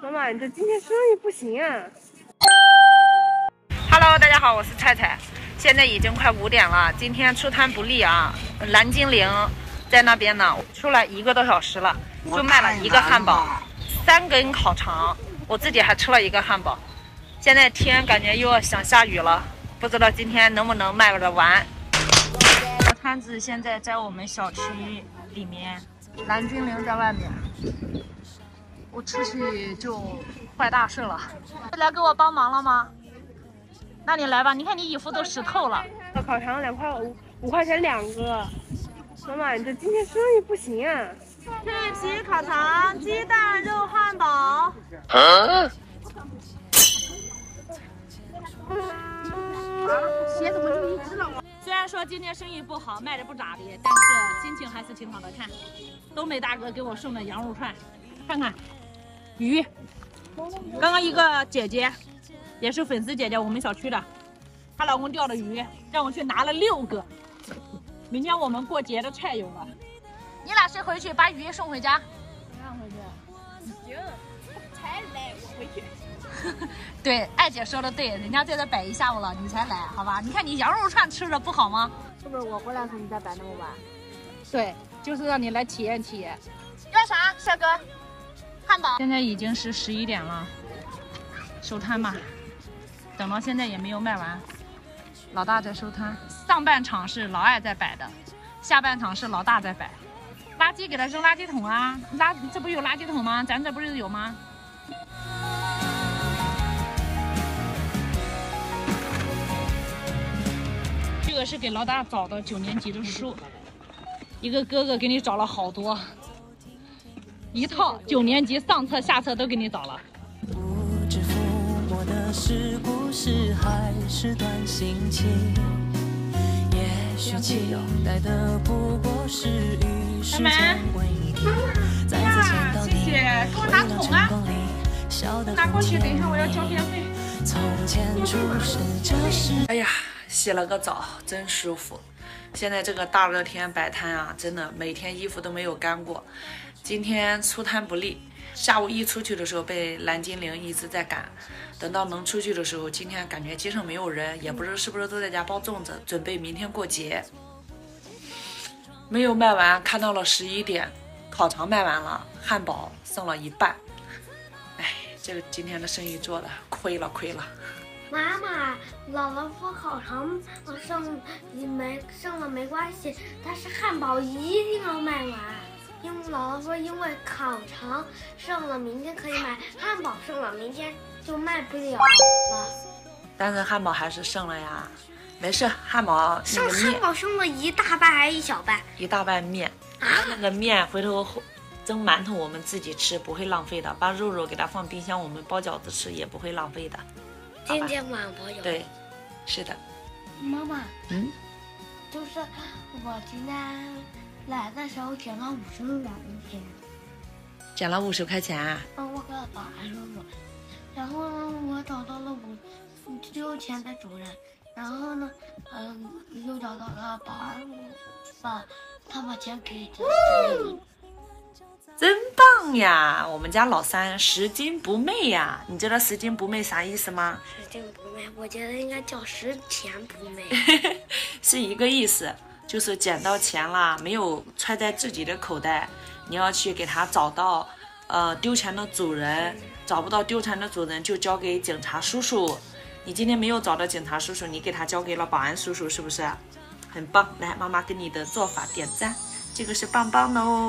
妈妈，你这今天生意不行啊！Hello，大家好，我是菜菜。现在已经快五点了，今天出摊不利啊！蓝精灵在那边呢，出来一个多小时了，就卖了一个汉堡，三根烤肠，我自己还吃了一个汉堡。现在天感觉又要想下雨了，不知道今天能不能卖得完。摊子现在在我们小区里面，蓝精灵在外面。我出去就坏大事了。来给我帮忙了吗？那你来吧。你看你衣服都湿透了。烤肠两块五，五块钱两个。妈妈，你这今天生意不行啊！脆皮烤肠、鸡蛋肉汉堡。啊鞋怎么就一只了？虽然说今天生意不好，卖的不咋地，但是心情还是挺好的。看，东北大哥给我送的羊肉串，看看。鱼，刚刚一个姐姐，也是粉丝姐姐，我们小区的，她老公钓的鱼，让我去拿了六个。明天我们过节的菜有了。你俩谁回去把鱼送回家？让回去。行，才来我回去。对，艾姐说的对，人家在这摆一下午了，你才来，好吧？你看你羊肉串吃的不好吗？是不是我回来时候你再摆那么晚？对，就是让你来体验体验。要啥，帅哥？汉堡。现在已经是十一点了，收摊吧。等到现在也没有卖完，老大在收摊。上半场是老艾在摆的，下半场是老大在摆。垃圾给他扔垃圾桶啊！垃这不有垃圾桶吗？咱这不是有吗？这个是给老大找的九年级的书，一个哥哥给你找了好多。一套九年级上册下册都给你找了。开门。呀，谢谢，给我拿桶啊。拿过去，等一下我要交电费。哎呀，洗了个澡，真舒服。现在这个大热天摆摊啊，真的每天衣服都没有干过。今天出摊不利，下午一出去的时候被蓝精灵一直在赶，等到能出去的时候，今天感觉街上没有人，也不知道是不是都在家包粽子，准备明天过节。没有卖完，看到了十一点，烤肠卖完了，汉堡剩了一半。哎，这个今天的生意做的亏了亏了。妈妈，姥姥说烤肠剩没剩了没关系，但是汉堡一定要卖完。因为姥姥说，因为烤肠剩了明天可以买，汉堡剩了明天就卖不了了。但是汉堡还是剩了呀，没事，汉堡那个面，汉堡剩了一大半还是一小半？一大半面啊，那个面回头蒸馒头我们自己吃不会浪费的，把肉肉给它放冰箱，我们包饺子吃也不会浪费的。今天晚上包饺子。对，是的。妈妈，嗯，就是我今天来的时候捡了五十两钱。捡了五十块钱啊？嗯，我给保安叔叔。然后呢，我找到了五六钱的主人。然后呢，嗯，又找到了保安，把他把钱给主人。真棒呀！我们家老三拾金不昧呀，你知道拾金不昧啥意思吗？拾金不昧，我觉得应该叫拾钱不昧，是一个意思，就是捡到钱啦没有揣在自己的口袋，你要去给他找到，呃，丢钱的主人，找不到丢钱的主人就交给警察叔叔。你今天没有找到警察叔叔，你给他交给了保安叔叔，是不是？很棒，来，妈妈给你的做法点赞，这个是棒棒的哦。